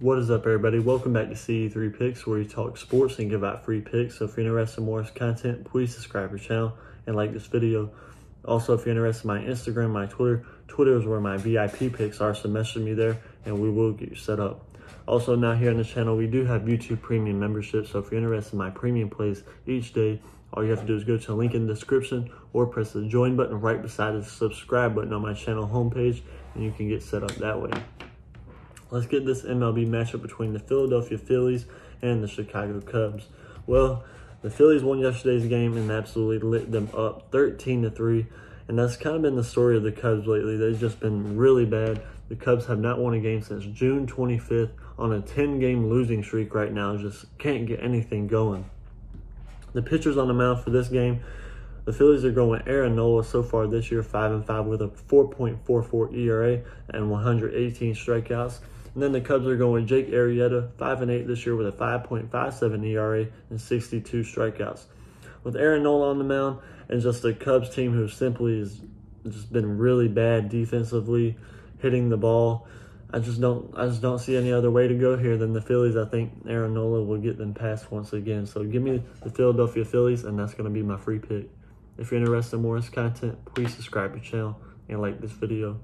What is up, everybody? Welcome back to CEiii Picks, where we talk sports and give out free picks. So if you're interested in more content, please subscribe to channel and like this video. Also, if you're interested in my Instagram, my Twitter, Twitter is where my VIP picks are, so message me there and we will get you set up. Also, now here on the channel, we do have YouTube Premium membership. So if you're interested in my premium plays each day, all you have to do is go to the link in the description or press the join button right beside the subscribe button on my channel homepage, and you can get set up that way. Let's get this MLB matchup between the Philadelphia Phillies and the Chicago Cubs. Well, the Phillies won yesterday's game and absolutely lit them up 13 to 3. And that's kind of been the story of the Cubs lately. They've just been really bad. The Cubs have not won a game since June 25th on a 10 game losing streak right now. Just can't get anything going. The pitchers on the mound for this game, the Phillies are going Aaron Nola so far this year, 5 and 5 with a 4.44 ERA and 118 strikeouts. And then the Cubs are going Jake Arrieta, 5 and 8 this year with a 5.57 ERA and 62 strikeouts. With Aaron Nola on the mound and just a Cubs team who simply has just been really bad defensively, hitting the ball. I just don't I just don't see any other way to go here than the Phillies. I think Aaron Nola will get them past once again. So give me the Philadelphia Phillies, and that's going to be my free pick. If you're interested in more content, please subscribe to the channel and like this video.